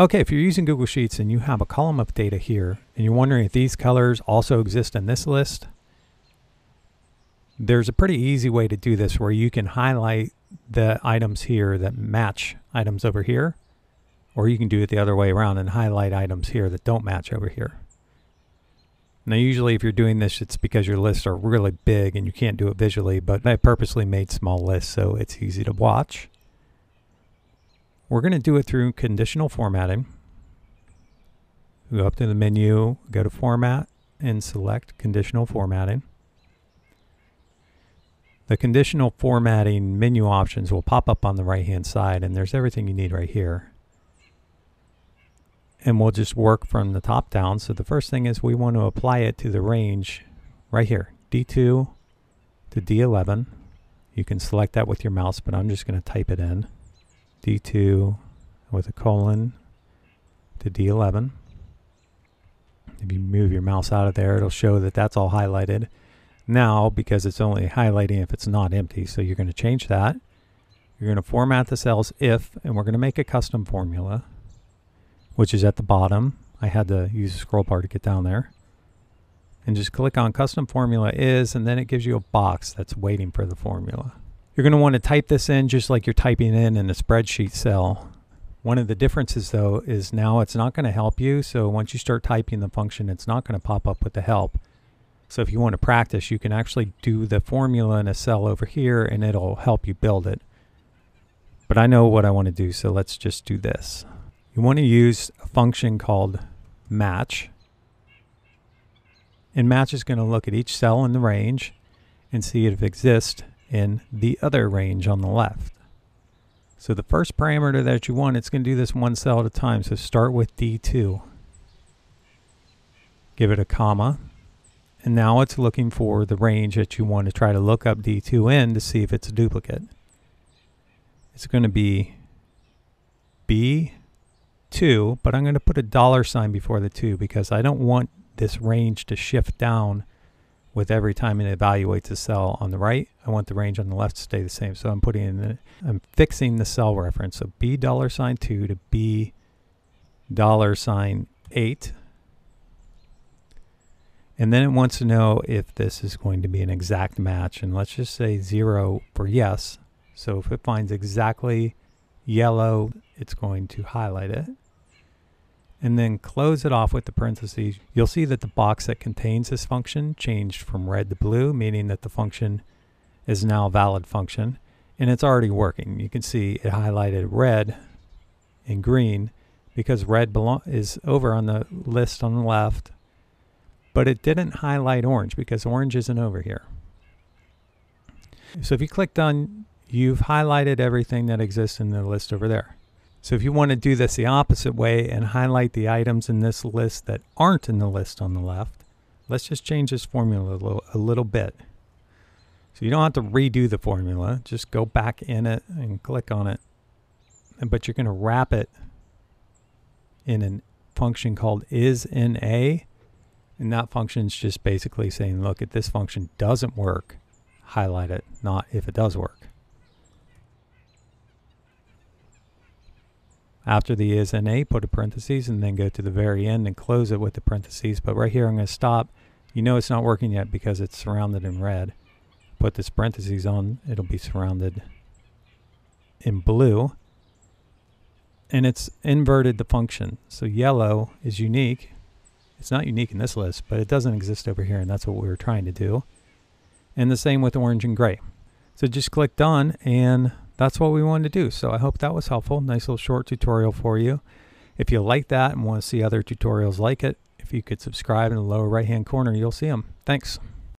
Okay, if you're using Google Sheets and you have a column of data here and you're wondering if these colors also exist in this list, there's a pretty easy way to do this where you can highlight the items here that match items over here, or you can do it the other way around and highlight items here that don't match over here. Now, usually if you're doing this, it's because your lists are really big and you can't do it visually, but I purposely made small lists so it's easy to watch. We're going to do it through conditional formatting. Go up to the menu, go to Format, and select Conditional Formatting. The conditional formatting menu options will pop up on the right hand side and there's everything you need right here. And we'll just work from the top down. So the first thing is we want to apply it to the range right here, D2 to D11. You can select that with your mouse, but I'm just going to type it in. D2 with a colon to D11. If you move your mouse out of there, it'll show that that's all highlighted now because it's only highlighting if it's not empty. So you're going to change that. You're going to format the cells if, and we're going to make a custom formula, which is at the bottom. I had to use a scroll bar to get down there. And just click on custom formula is, and then it gives you a box that's waiting for the formula. You're going to want to type this in just like you're typing in in a spreadsheet cell. One of the differences though is now it's not going to help you. So once you start typing the function, it's not going to pop up with the help. So if you want to practice, you can actually do the formula in a cell over here and it'll help you build it. But I know what I want to do, so let's just do this. You want to use a function called match. And match is going to look at each cell in the range and see if it exists in the other range on the left. So the first parameter that you want, it's going to do this one cell at a time. So start with D2. Give it a comma. And now it's looking for the range that you want to try to look up D2 in to see if it's a duplicate. It's going to be B2, but I'm going to put a dollar sign before the 2 because I don't want this range to shift down with every time it evaluates a cell on the right. I want the range on the left to stay the same. So I'm putting in, the, I'm fixing the cell reference. So B dollar sign 2 to B dollar sign 8. And then it wants to know if this is going to be an exact match. And let's just say 0 for yes. So if it finds exactly yellow, it's going to highlight it and then close it off with the parentheses, you'll see that the box that contains this function changed from red to blue, meaning that the function is now a valid function, and it's already working. You can see it highlighted red and green because red is over on the list on the left, but it didn't highlight orange because orange isn't over here. So if you clicked on, you've highlighted everything that exists in the list over there. So if you want to do this the opposite way and highlight the items in this list that aren't in the list on the left, let's just change this formula a little, a little bit. So you don't have to redo the formula, just go back in it and click on it. But you're going to wrap it in a function called ISNA. And that function is just basically saying, look, if this function doesn't work, highlight it, not if it does work. After the ISNA, put a parenthesis, and then go to the very end and close it with the parentheses. But right here, I'm going to stop. You know it's not working yet because it's surrounded in red. Put this parentheses on, it'll be surrounded in blue. And it's inverted the function. So yellow is unique. It's not unique in this list, but it doesn't exist over here, and that's what we were trying to do. And the same with orange and gray. So just click done and that's what we wanted to do. So I hope that was helpful. Nice little short tutorial for you. If you like that and want to see other tutorials like it, if you could subscribe in the lower right hand corner, you'll see them. Thanks.